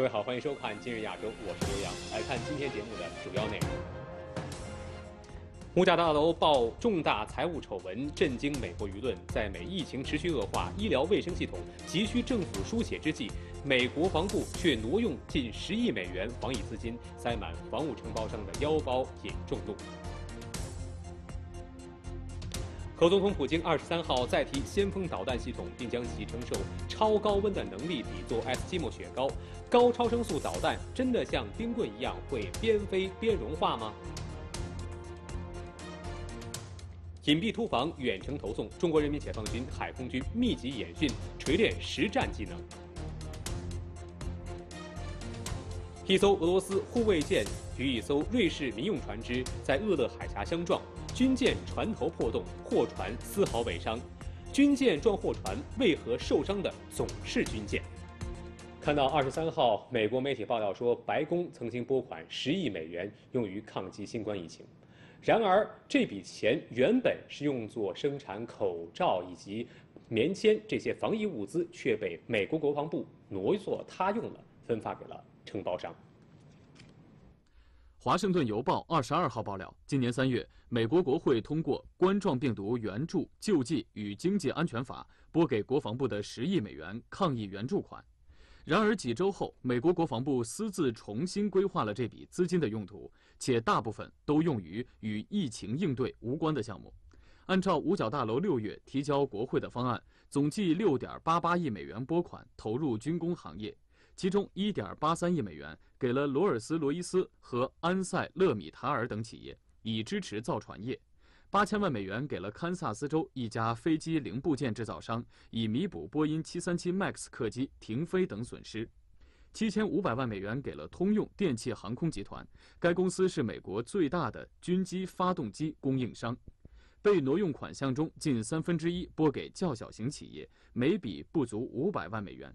各位好，欢迎收看《今日亚洲》，我是刘洋。来看今天节目的主要内容：五角大楼爆重大财务丑闻，震惊美国舆论。在美疫情持续恶化、医疗卫生系统急需政府输血之际，美国防部却挪用近十亿美元防疫资金，塞满防务承包商的腰包，引众怒。俄总统普京二十三号再提先锋导弹系统，并将其承受超高温的能力比作 S 季末雪糕。高超声速导弹真的像冰棍一样会边飞边融化吗？隐蔽突防、远程投送，中国人民解放军海空军密集演训，锤炼实战技能。一艘俄罗斯护卫舰与一艘瑞士民用船只在厄勒海峡相撞。军舰船头破洞，货船丝毫未伤。军舰撞货船，为何受伤的总是军舰？看到二十三号，美国媒体报道说，白宫曾经拨款十亿美元用于抗击新冠疫情。然而，这笔钱原本是用作生产口罩以及棉签这些防疫物资，却被美国国防部挪作他用了，分发给了承包商。《华盛顿邮报》二十二号爆料，今年三月，美国国会通过《冠状病毒援助救济与经济安全法》，拨给国防部的十亿美元抗疫援助款。然而几周后，美国国防部私自重新规划了这笔资金的用途，且大部分都用于与疫情应对无关的项目。按照五角大楼六月提交国会的方案，总计六点八八亿美元拨款投入军工行业。其中1.83亿美元给了罗尔斯罗伊斯和安塞勒米塔尔等企业，以支持造船业；8000万美元给了堪萨斯州一家飞机零部件制造商，以弥补波音737 MAX 客机停飞等损失；7500万美元给了通用电气航空集团，该公司是美国最大的军机发动机供应商。被挪用款项中近三分之一拨给较小型企业，每笔不足500万美元。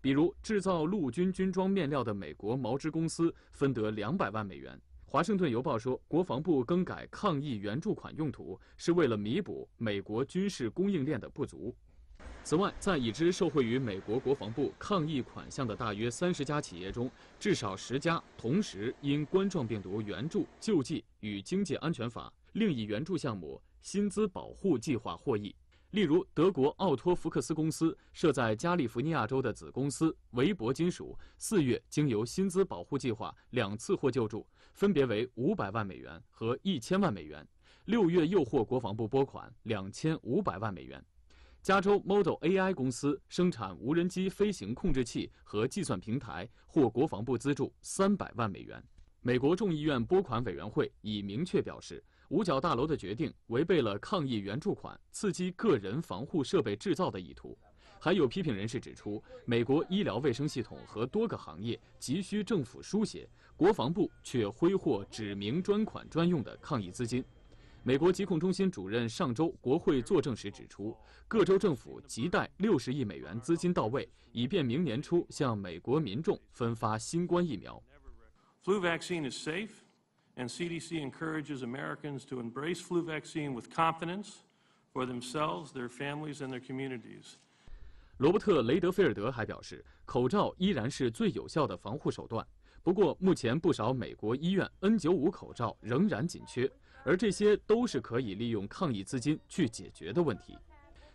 比如制造陆军军装面料的美国毛织公司分得两百万美元。华盛顿邮报说，国防部更改抗疫援助款用途是为了弥补美国军事供应链的不足。此外，在已知受惠于美国国防部抗疫款项的大约三十家企业中，至少十家同时因冠状病毒援助救济与经济安全法另一援助项目薪资保护计划获益。例如，德国奥托福克斯公司设在加利福尼亚州的子公司维博金属，四月经由薪资保护计划两次获救助，分别为五百万美元和一千万美元。六月又获国防部拨款两千五百万美元。加州 Model AI 公司生产无人机飞行控制器和计算平台，获国防部资助三百万美元。美国众议院拨款委员会已明确表示。五角大楼的决定违背了抗疫援助款刺激个人防护设备制造的意图。还有批评人士指出，美国医疗卫生系统和多个行业急需政府输血，国防部却挥霍指明专款专用的抗疫资金。美国疾控中心主任上周国会作证时指出，各州政府亟待六十亿美元资金到位，以便明年初向美国民众分发新冠疫苗。Flu vaccine is safe. and CDC encourages Americans to embrace flu vaccine with confidence for themselves, their families, and their communities. 罗伯特·雷德菲尔德还表示，口罩依然是最有效的防护手段。不过，目前不少美国医院 N95 口罩仍然紧缺，而这些都是可以利用抗疫资金去解决的问题。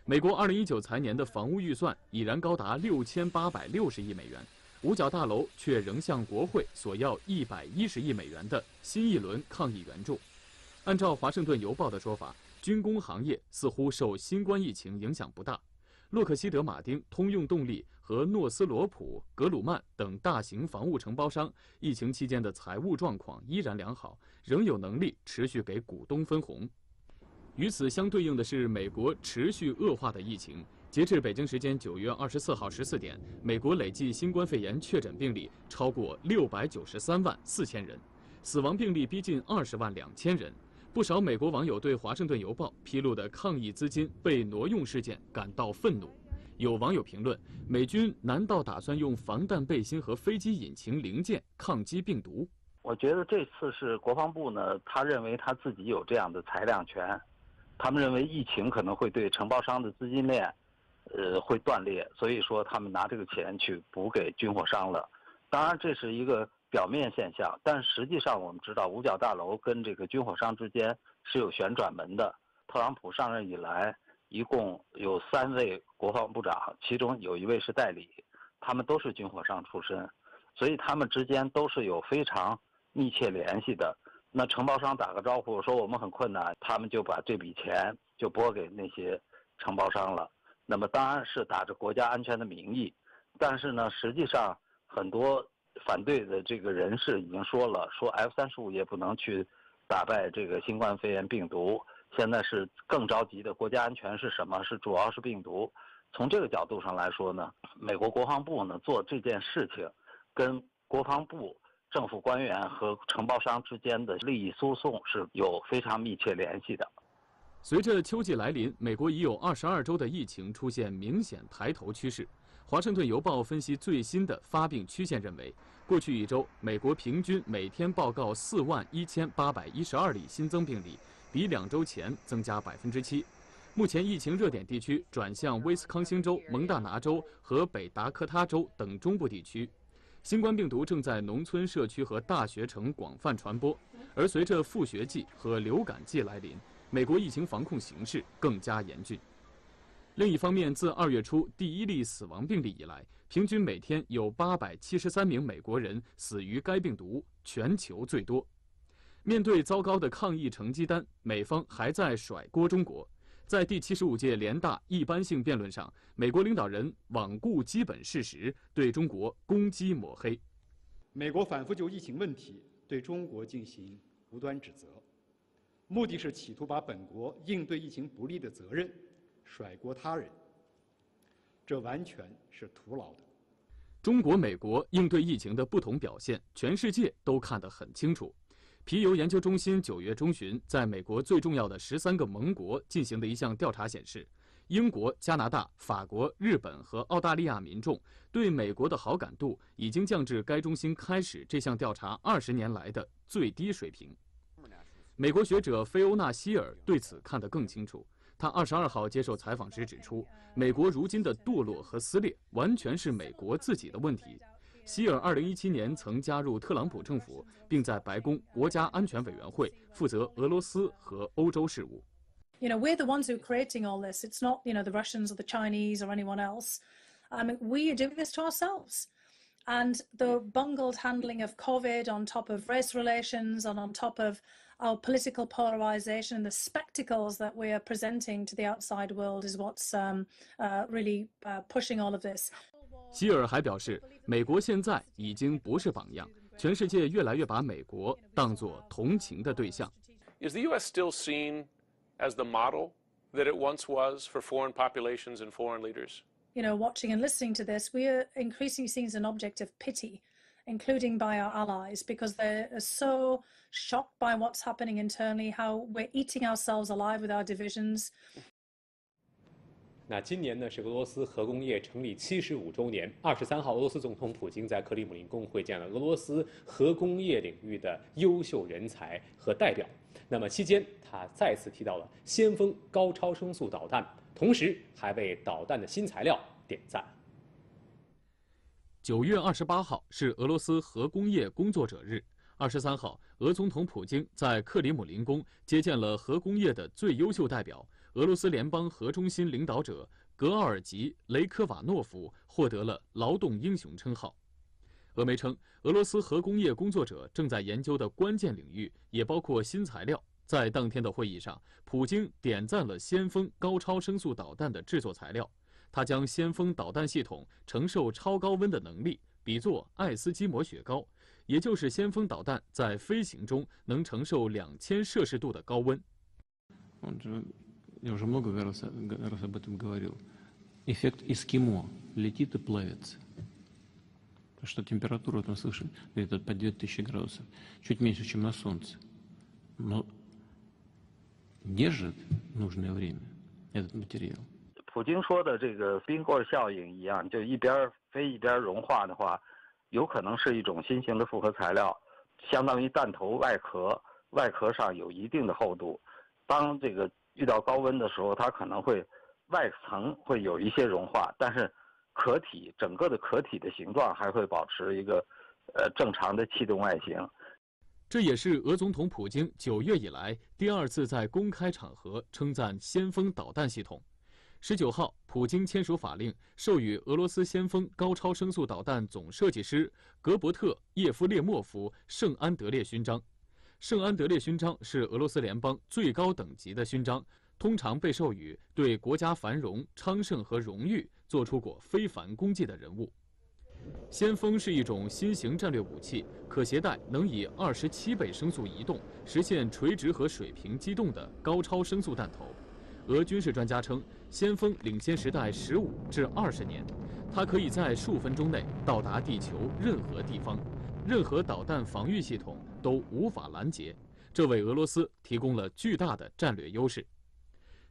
美国2019财年的房屋预算已然高达6860亿美元。五角大楼却仍向国会索要一百一十亿美元的新一轮抗疫援助。按照《华盛顿邮报》的说法，军工行业似乎受新冠疫情影响不大。洛克希德·马丁、通用动力和诺斯罗普、格鲁曼等大型防务承包商，疫情期间的财务状况依然良好，仍有能力持续给股东分红。与此相对应的是，美国持续恶化的疫情。截至北京时间九月二十四号十四点，美国累计新冠肺炎确诊病例超过六百九十三万四千人，死亡病例逼近二十万两千人。不少美国网友对《华盛顿邮报》披露的抗疫资金被挪用事件感到愤怒。有网友评论：“美军难道打算用防弹背心和飞机引擎零件抗击病毒？”我觉得这次是国防部呢，他认为他自己有这样的裁量权，他们认为疫情可能会对承包商的资金链。呃，会断裂，所以说他们拿这个钱去补给军火商了。当然这是一个表面现象，但实际上我们知道五角大楼跟这个军火商之间是有旋转门的。特朗普上任以来，一共有三位国防部长，其中有一位是代理，他们都是军火商出身，所以他们之间都是有非常密切联系的。那承包商打个招呼说我们很困难，他们就把这笔钱就拨给那些承包商了。那么当然是打着国家安全的名义，但是呢，实际上很多反对的这个人士已经说了，说 F 三十五也不能去打败这个新冠肺炎病毒。现在是更着急的国家安全是什么？是主要是病毒。从这个角度上来说呢，美国国防部呢做这件事情，跟国防部。政府官员和承包商之间的利益输送是有非常密切联系的。随着秋季来临，美国已有二十二周的疫情出现明显抬头趋势。华盛顿邮报分析最新的发病曲线，认为过去一周，美国平均每天报告四万一千八百一十二例新增病例，比两周前增加百分之七。目前疫情热点地区转向威斯康星州、蒙大拿州和北达科他州等中部地区。新冠病毒正在农村社区和大学城广泛传播，而随着复学季和流感季来临，美国疫情防控形势更加严峻。另一方面，自二月初第一例死亡病例以来，平均每天有八百七十三名美国人死于该病毒，全球最多。面对糟糕的抗疫成绩单，美方还在甩锅中国。在第七十五届联大一般性辩论上，美国领导人罔顾基本事实，对中国攻击抹黑。美国反复就疫情问题对中国进行无端指责，目的是企图把本国应对疫情不利的责任甩锅他人，这完全是徒劳的。中国、美国应对疫情的不同表现，全世界都看得很清楚。皮尤研究中心九月中旬在美国最重要的十三个盟国进行的一项调查显示，英国、加拿大、法国、日本和澳大利亚民众对美国的好感度已经降至该中心开始这项调查二十年来的最低水平。美国学者菲欧娜·希尔对此看得更清楚。他二十二号接受采访时指出，美国如今的堕落和撕裂完全是美国自己的问题。希尔二零一七年曾加入特朗普政府，并在白宫国家安全委员会负责俄罗斯和欧洲事务。You know, we're the ones who are creating all this. It's not, you know, the Russians or the Chinese or anyone else. I mean, we are doing this to ourselves. And the bungled handling of COVID on top of race relations and on top of our political polarization and the spectacles that we are presenting to the outside world is what's um, uh, really uh, pushing all of this. 希尔还表示，美国现在已经不是榜样，全世界越来越把美国当作同情的对象。Is the U.S. still seen as the model that it once was for foreign populations and foreign leaders? You know, watching and listening to this, we are increasingly seen as an object of pity, including by our allies, because they're so shocked by what's happening internally, how we're eating ourselves alive with our divisions. 那今年呢是俄罗斯核工业成立七十五周年。二十三号，俄罗斯总统普京在克里姆林宫会见了俄罗斯核工业领域的优秀人才和代表。那么期间，他再次提到了先锋高超声速导弹，同时还为导弹的新材料点赞。九月二十八号是俄罗斯核工业工作者日。二十三号，俄总统普京在克里姆林宫接见了核工业的最优秀代表。俄罗斯联邦核中心领导者格奥尔吉·雷科瓦诺夫获得了劳动英雄称号。俄媒称，俄罗斯核工业工作者正在研究的关键领域也包括新材料。在当天的会议上，普京点赞了先锋高超声速导弹的制作材料。他将先锋导弹系统承受超高温的能力比作爱斯基摩雪糕，也就是先锋导弹在飞行中能承受两千摄氏度的高温。я уже много раз, раз об этом говорил, эффект эскимо летит и плавится. Потому что температура там слышим где-то по 2000 градусов, чуть меньше, чем на Солнце. Но держит нужное время этот материал. 普京说的这个冰棍效应一样，就一边飞一边融化的话， 有可能是一种新型的复合材料，相当于弹头外壳，外壳上有一定的厚度。当这个遇到高温的时候，它可能会外层会有一些融化，但是壳体整个的壳体的形状还会保持一个呃正常的气动外形。这也是俄总统普京九月以来第二次在公开场合称赞先锋导弹系统。十九号，普京签署法令，授予俄罗斯先锋高超声速导弹总设计师格伯特·叶夫列莫夫圣安德烈勋章。圣安德烈勋章是俄罗斯联邦最高等级的勋章，通常被授予对国家繁荣、昌盛和荣誉做出过非凡功绩的人物。先锋是一种新型战略武器，可携带能以二十七倍声速移动，实现垂直和水平机动的高超声速弹头。俄军事专家称，先锋领先时代十五至二十年，它可以在数分钟内到达地球任何地方，任何导弹防御系统都无法拦截，这为俄罗斯提供了巨大的战略优势。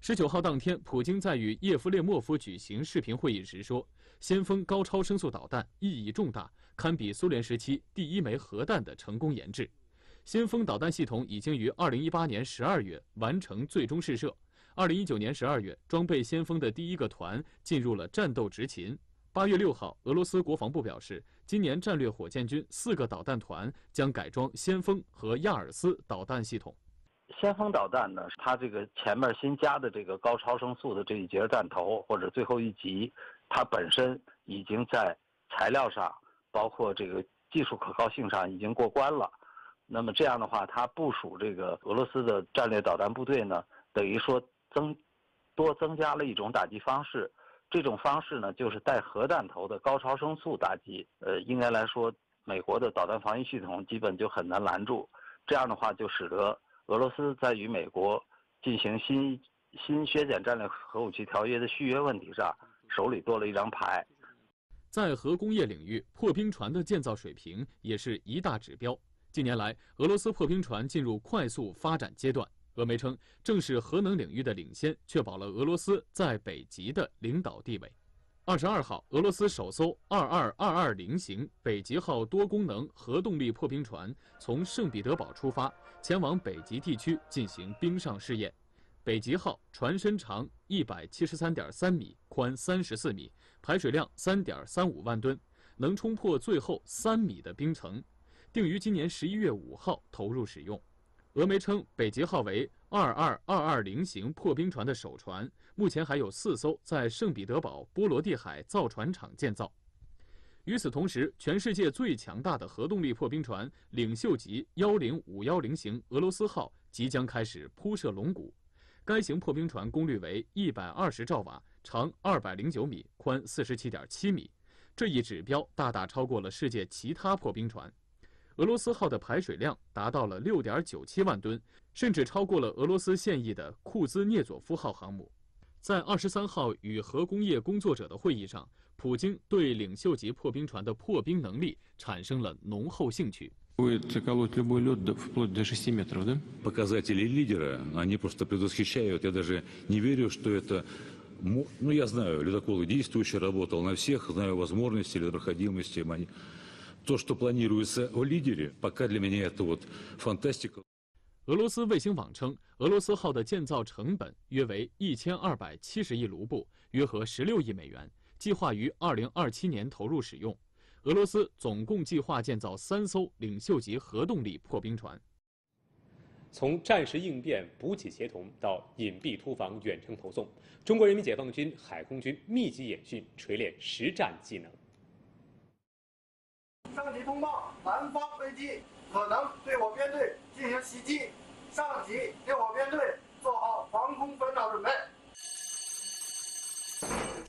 十九号当天，普京在与叶夫列莫夫举行视频会议时说：“先锋高超声速导弹意义重大，堪比苏联时期第一枚核弹的成功研制。先锋导弹系统已经于二零一八年十二月完成最终试射。”二零一九年十二月，装备先锋的第一个团进入了战斗执勤。八月六号，俄罗斯国防部表示，今年战略火箭军四个导弹团将改装先锋和亚尔斯导弹系统。先锋导弹呢，它这个前面新加的这个高超声速的这一节弹头或者最后一级，它本身已经在材料上，包括这个技术可靠性上已经过关了。那么这样的话，它部署这个俄罗斯的战略导弹部队呢，等于说。增多增加了一种打击方式，这种方式呢，就是带核弹头的高超声速打击。呃，应该来说，美国的导弹防御系统基本就很难拦住。这样的话，就使得俄罗斯在与美国进行新新削减战略核武器条约的续约问题上，手里多了一张牌。在核工业领域，破冰船的建造水平也是一大指标。近年来，俄罗斯破冰船进入快速发展阶段。俄媒称，正是核能领域的领先，确保了俄罗斯在北极的领导地位。二十二号，俄罗斯首艘二二二二零型北极号多功能核动力破冰船从圣彼得堡出发，前往北极地区进行冰上试验。北极号船身长一百七十三点三米，宽三十四米，排水量三点三五万吨，能冲破最后三米的冰层，定于今年十一月五号投入使用。俄媒称，北极号为二二二二零型破冰船的首船，目前还有四艘在圣彼得堡波罗的海造船厂建造。与此同时，全世界最强大的核动力破冰船领袖级幺零五幺零型俄罗斯号即将开始铺设龙骨。该型破冰船功率为一百二十兆瓦，长二百零九米，宽四十七点七米，这一指标大大超过了世界其他破冰船。俄罗斯号的排水量达到了六点九七万吨，甚至超过了俄罗斯现役的库兹涅佐夫号航母。在二十三号与核工业工作者的会议上，普京对领袖级破冰船的破冰能力产生了浓厚兴趣。Показатели лидера, они просто предвосхищают. Я даже не верю, что это. Ну, я знаю, ледоколы действующие, работал на всех, знаю возможности, ледопроходимости. То, что планируется в лидере, пока для меня это вот фантастика. 俄罗斯卫星网称，俄罗斯号的建造成本约为一千二百七十亿卢布，约合十六亿美元，计划于二零二七年投入使用。俄罗斯总共计划建造三艘领袖级核动力破冰船。从战时应变、补给协同到隐蔽突防、远程投送，中国人民解放军海空军密集演训，锤炼实战技能。 上级通报，南方飞机可能对我编队进行袭击，上级令我编队做好防空反导准备。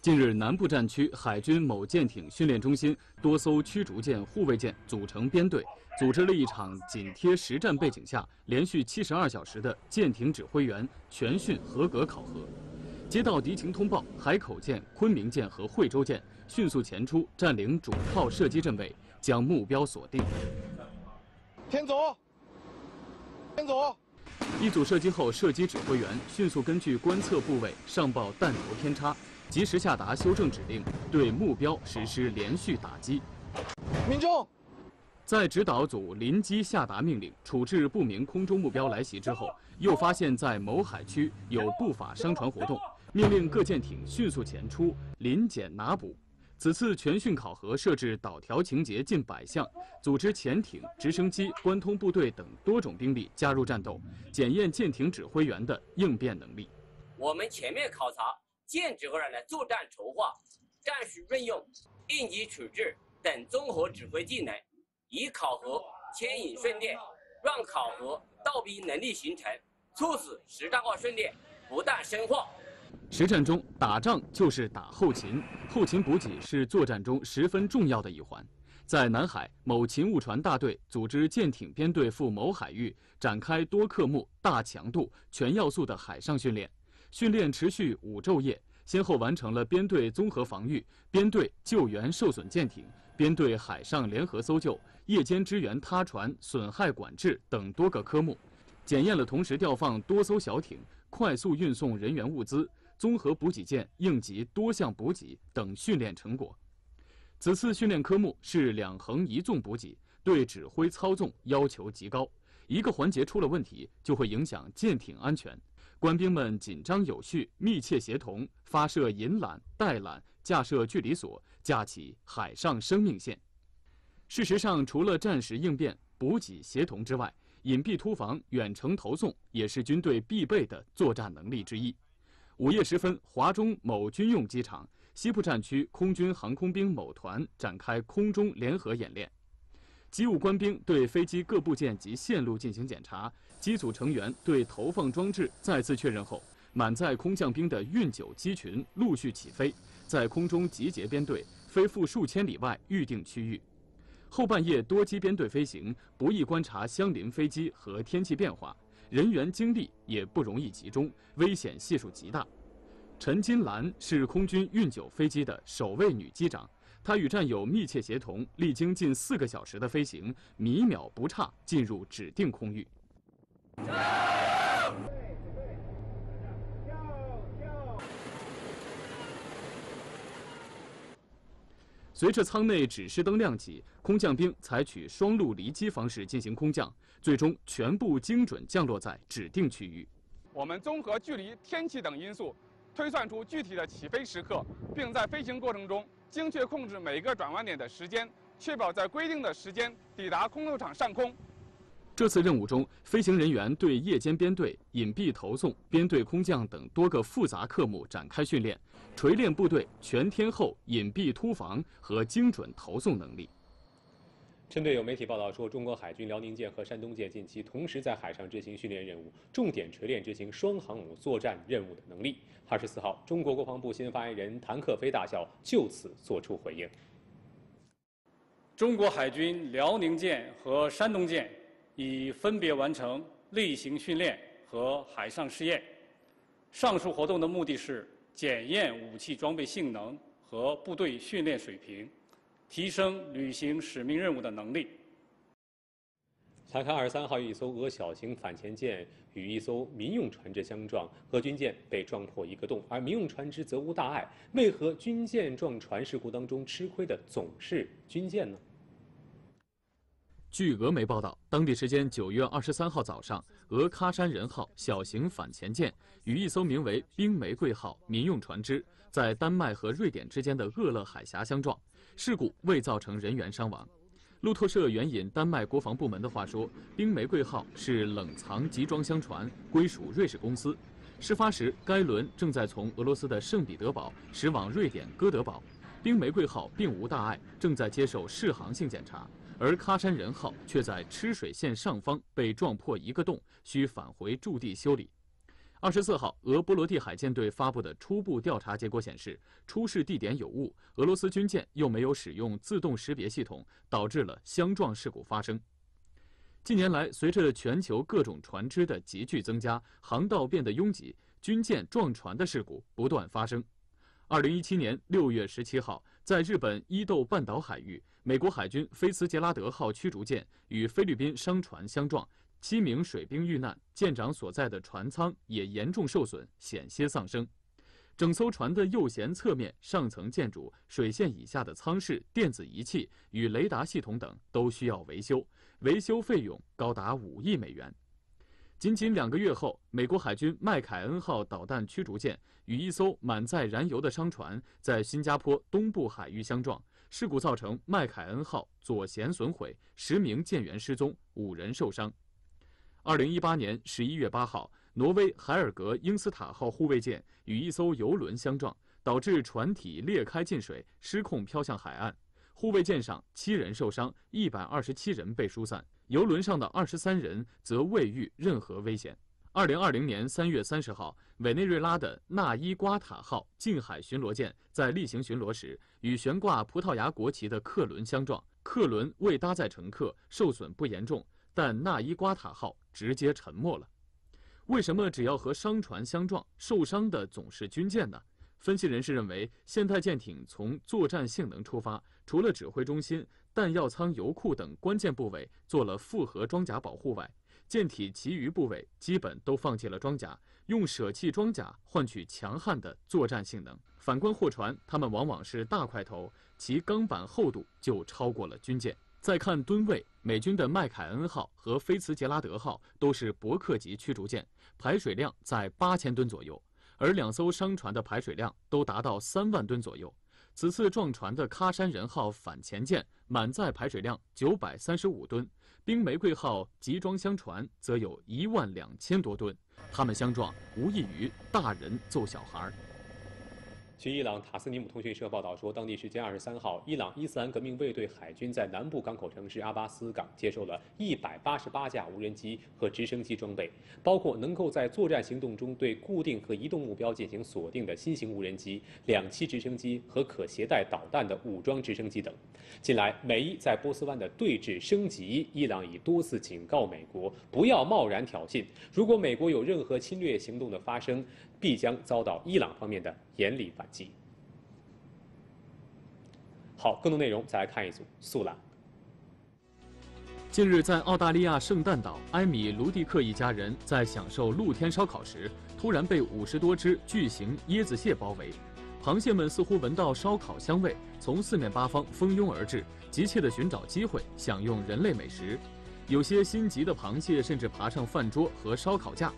近日，南部战区海军某舰艇训练中心多艘驱逐舰、护卫舰组成编队，组织了一场紧贴实战背景下连续七十二小时的舰艇指挥员全训合格考核。接到敌情通报，海口舰、昆明舰和惠州舰迅速前出，占领主炮射击阵位。将目标锁定。天左，天左。一组射击后，射击指挥员迅速根据观测部位上报弹头偏差，及时下达修正指令，对目标实施连续打击。命中。在指导组临机下达命令，处置不明空中目标来袭之后，又发现，在某海区有不法商船活动，命令各舰艇迅速前出临检拿捕。此次全训考核设置导条情节近百项，组织潜艇、直升机、关通部队等多种兵力加入战斗，检验舰艇指挥员的应变能力。我们全面考察舰指挥员的作战筹划、战术运用、应急处置等综合指挥技能，以考核牵引训练，让考核倒逼能力形成，促使实战化训练不断深化。实战中，打仗就是打后勤，后勤补给是作战中十分重要的一环。在南海，某勤务船大队组织舰艇编队赴某海域展开多科目、大强度、全要素的海上训练，训练持续五昼夜，先后完成了编队综合防御、编队救援受损舰艇、编队海上联合搜救、夜间支援他船损害管制等多个科目，检验了同时调放多艘小艇、快速运送人员物资。综合补给舰应急多项补给等训练成果。此次训练科目是两横一纵补给，对指挥操纵要求极高。一个环节出了问题，就会影响舰艇安全。官兵们紧张有序、密切协同，发射引缆、带缆，架设距离锁，架起海上生命线。事实上，除了战时应变、补给协同之外，隐蔽突防、远程投送也是军队必备的作战能力之一。午夜时分，华中某军用机场西部战区空军航空兵某团展开空中联合演练，机务官兵对飞机各部件及线路进行检查，机组成员对投放装置再次确认后，满载空降兵的运九机群陆续起飞，在空中集结编队，飞赴数千里外预定区域。后半夜多机编队飞行，不易观察相邻飞机和天气变化。人员精力也不容易集中，危险系数极大。陈金兰是空军运九飞机的首位女机长，她与战友密切协同，历经近四个小时的飞行，米秒不差进入指定空域。随着舱内指示灯亮起，空降兵采取双路离机方式进行空降。最终全部精准降落在指定区域。我们综合距离、天气等因素，推算出具体的起飞时刻，并在飞行过程中精确控制每个转弯点的时间，确保在规定的时间抵达空投场上空。这次任务中，飞行人员对夜间编队、隐蔽投送、编队空降等多个复杂科目展开训练，锤炼部队全天候隐蔽突防和精准投送能力。针对有媒体报道说，中国海军辽宁舰和山东舰近期同时在海上执行训练任务，重点锤炼执行双航母作战任务的能力。二十四号，中国国防部新闻发言人谭克飞大校就此作出回应。中国海军辽宁舰和山东舰已分别完成例行训练和海上试验。上述活动的目的是检验武器装备性能和部队训练水平。提升履行使命任务的能力。查看二十三号，一艘俄小型反潜舰与一艘民用船只相撞，俄军舰被撞破一个洞，而民用船只则无大碍。为何军舰撞船事故当中吃亏的总是军舰呢？据俄媒报道，当地时间九月二十三号早上，俄喀山人号小型反潜舰与一艘名为“冰玫瑰号”民用船只在丹麦和瑞典之间的厄勒海峡相撞。事故未造成人员伤亡。路透社援引丹麦国防部门的话说，“冰玫瑰号”是冷藏集装箱船，归属瑞士公司。事发时，该轮正在从俄罗斯的圣彼得堡驶往瑞典哥德堡。“冰玫瑰号”并无大碍，正在接受适航性检查，而“喀山人号”却在吃水线上方被撞破一个洞，需返回驻地修理。二十四号，俄波罗的海舰队发布的初步调查结果显示，出事地点有误，俄罗斯军舰又没有使用自动识别系统，导致了相撞事故发生。近年来，随着全球各种船只的急剧增加，航道变得拥挤，军舰撞船的事故不断发生。二零一七年六月十七号，在日本伊豆半岛海域，美国海军菲茨杰拉德号驱逐舰与菲律宾商船相撞。七名水兵遇难，舰长所在的船舱也严重受损，险些丧生。整艘船的右舷侧面上层建筑、水线以下的舱室、电子仪器与雷达系统等都需要维修，维修费用高达五亿美元。仅仅两个月后，美国海军麦凯恩号导弹驱逐舰与一艘满载燃油的商船在新加坡东部海域相撞，事故造成麦凯恩号左舷损毁，十名舰员失踪，五人受伤。二零一八年十一月八号，挪威海尔格英斯塔号护卫舰与一艘游轮相撞，导致船体裂开进水，失控飘向海岸。护卫舰上七人受伤，一百二十七人被疏散，游轮上的二十三人则未遇任何危险。二零二零年三月三十号，委内瑞拉的纳伊瓜塔号近海巡逻舰在例行巡逻时，与悬挂葡萄牙国旗的客轮相撞，客轮未搭载乘客，受损不严重，但纳伊瓜塔号直接沉没了。为什么只要和商船相撞，受伤的总是军舰呢？分析人士认为，现代舰艇从作战性能出发，除了指挥中心、弹药舱、油库等关键部位做了复合装甲保护外，舰体其余部位基本都放弃了装甲，用舍弃装甲换取强悍的作战性能。反观货船，它们往往是大块头，其钢板厚度就超过了军舰。再看吨位，美军的麦凯恩号和菲茨杰拉德号都是伯克级驱逐舰，排水量在八千吨左右。而两艘商船的排水量都达到三万吨左右。此次撞船的喀山人号反潜舰满载排水量九百三十五吨，冰玫瑰号集装箱船则有一万两千多吨。它们相撞，无异于大人揍小孩。据伊朗塔斯尼姆通讯社报道说，当地时间二十三号，伊朗伊斯兰革命卫队海军在南部港口城市阿巴斯港接受了一百八十八架无人机和直升机装备，包括能够在作战行动中对固定和移动目标进行锁定的新型无人机、两栖直升机和可携带导弹的武装直升机等。近来，美伊在波斯湾的对峙升级，伊朗已多次警告美国不要贸然挑衅，如果美国有任何侵略行动的发生。必将遭到伊朗方面的严厉反击。好，更多内容再来看一组速览。近日，在澳大利亚圣诞岛，埃米·卢蒂克一家人在享受露天烧烤时，突然被五十多只巨型椰子蟹包围。螃蟹们似乎闻到烧烤香味，从四面八方蜂拥而至，急切地寻找机会享用人类美食。有些心急的螃蟹甚至爬上饭桌和烧烤架。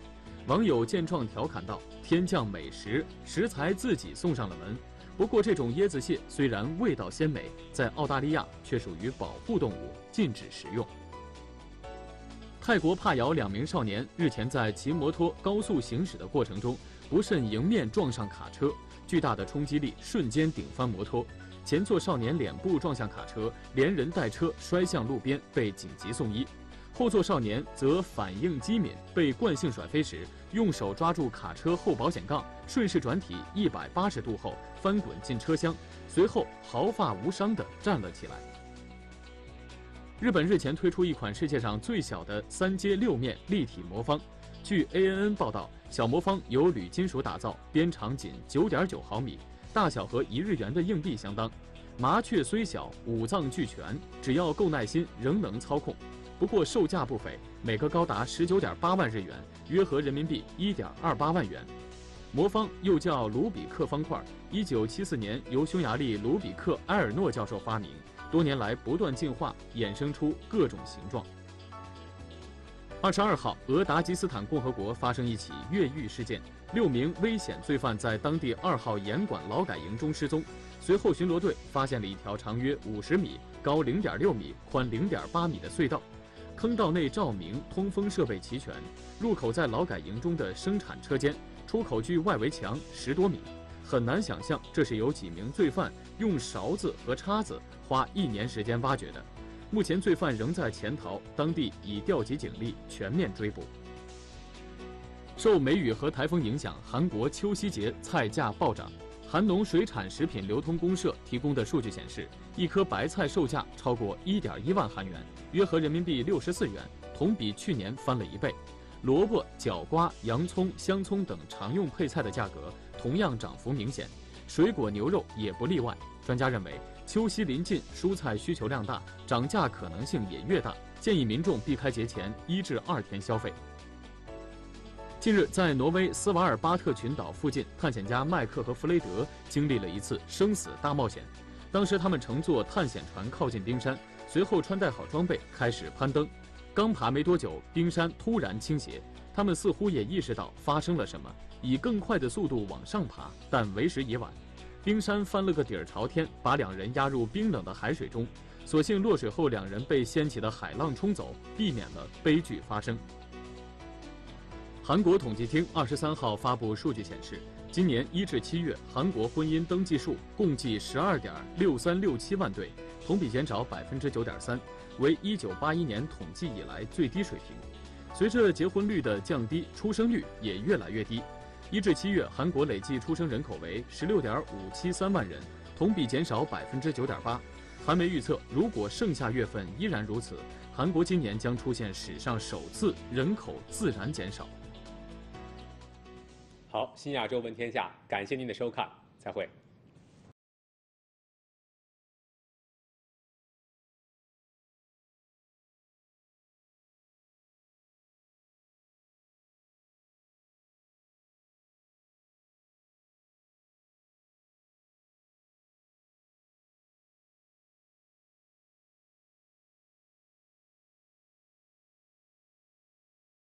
网友见状调侃道：“天降美食，食材自己送上了门。”不过，这种椰子蟹虽然味道鲜美，在澳大利亚却属于保护动物，禁止食用。泰国帕瑶两名少年日前在骑摩托高速行驶的过程中，不慎迎面撞上卡车，巨大的冲击力瞬间顶翻摩托，前座少年脸部撞向卡车，连人带车摔向路边，被紧急送医。后座少年则反应机敏，被惯性甩飞时，用手抓住卡车后保险杠，顺势转体一百八十度后翻滚进车厢，随后毫发无伤地站了起来。日本日前推出一款世界上最小的三阶六面立体魔方，据 ANN 报道，小魔方由铝金属打造，边长仅九点九毫米，大小和一日元的硬币相当。麻雀虽小，五脏俱全，只要够耐心，仍能操控。不过售价不菲，每个高达十九点八万日元，约合人民币一点二八万元。魔方又叫卢比克方块，一九七四年由匈牙利卢比克埃尔诺教授发明，多年来不断进化，衍生出各种形状。二十二号，俄达吉斯坦共和国发生一起越狱事件，六名危险罪犯在当地二号严管劳改营中失踪。随后，巡逻队发现了一条长约五十米、高零点六米、宽零点八米的隧道。坑道内照明、通风设备齐全，入口在劳改营中的生产车间，出口距外围墙十多米，很难想象这是由几名罪犯用勺子和叉子花一年时间挖掘的。目前罪犯仍在潜逃，当地已调集警力全面追捕。受梅雨和台风影响，韩国秋夕节菜价暴涨。韩农水产食品流通公社提供的数据显示，一颗白菜售价超过一点一万韩元，约合人民币六十四元，同比去年翻了一倍。萝卜、角瓜、洋葱、香葱等常用配菜的价格同样涨幅明显，水果、牛肉也不例外。专家认为，秋夕临近，蔬菜需求量大，涨价可能性也越大，建议民众避开节前一至二天消费。近日，在挪威斯瓦尔巴特群岛附近，探险家麦克和弗雷德经历了一次生死大冒险。当时，他们乘坐探险船靠近冰山，随后穿戴好装备开始攀登。刚爬没多久，冰山突然倾斜，他们似乎也意识到发生了什么，以更快的速度往上爬，但为时已晚。冰山翻了个底儿朝天，把两人压入冰冷的海水中。所幸落水后，两人被掀起的海浪冲走，避免了悲剧发生。韩国统计厅二十三号发布数据显示，今年一至七月，韩国婚姻登记数共计十二点六三六七万对，同比减少百分之九点三，为一九八一年统计以来最低水平。随着结婚率的降低，出生率也越来越低。一至七月，韩国累计出生人口为十六点五七三万人，同比减少百分之九点八。韩媒预测，如果剩下月份依然如此，韩国今年将出现史上首次人口自然减少。好，新亚洲问天下，感谢您的收看，再会。